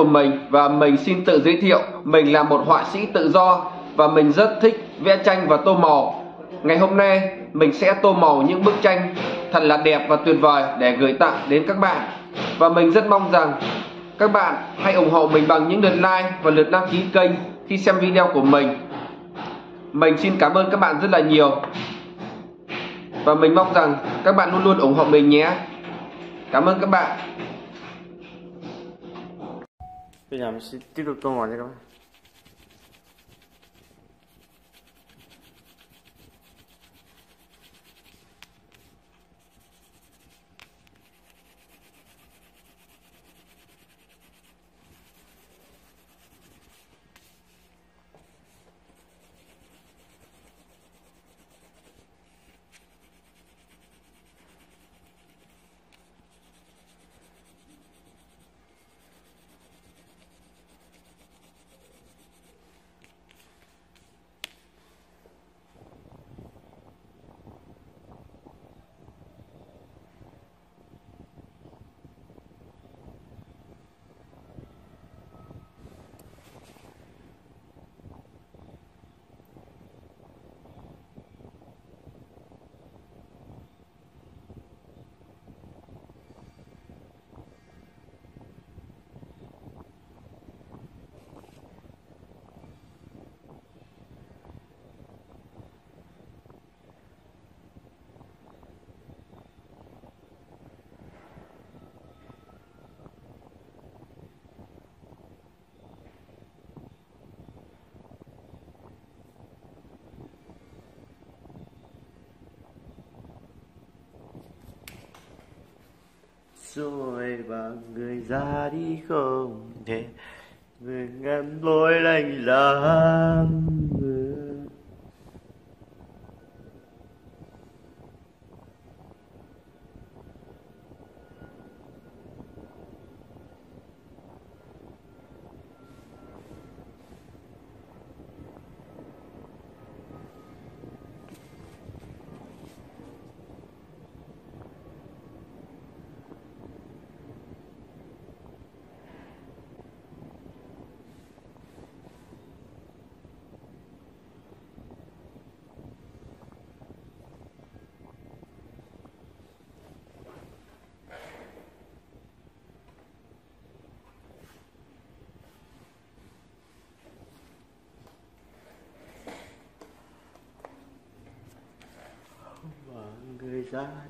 của mình và mình xin tự giới thiệu, mình là một họa sĩ tự do và mình rất thích vẽ tranh và tô màu. Ngày hôm nay, mình sẽ tô màu những bức tranh thật là đẹp và tuyệt vời để gửi tặng đến các bạn. Và mình rất mong rằng các bạn hãy ủng hộ mình bằng những lượt like và lượt đăng ký kênh khi xem video của mình. Mình xin cảm ơn các bạn rất là nhiều. Và mình mong rằng các bạn luôn luôn ủng hộ mình nhé. Cảm ơn các bạn. Bây giờ mình sẽ tiếp tục tô màu nha các rồi và người ra đi không thể. Người ngăn lối lành làm và